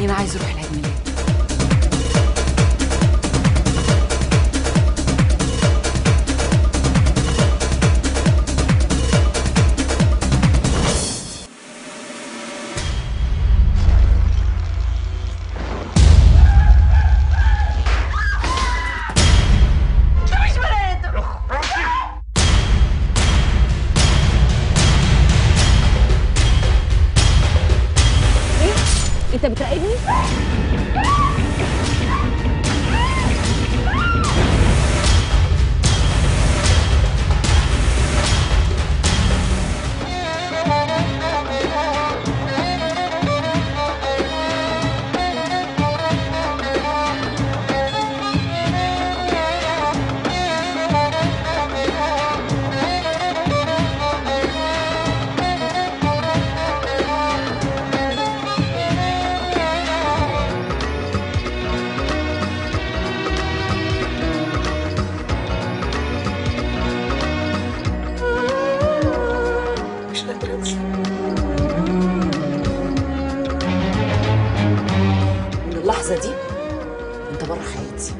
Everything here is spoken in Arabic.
مننا عايز يروح العيد ميلاد. انت بتراقبني؟ الخارج من اللحظة دي انت بره حياتي.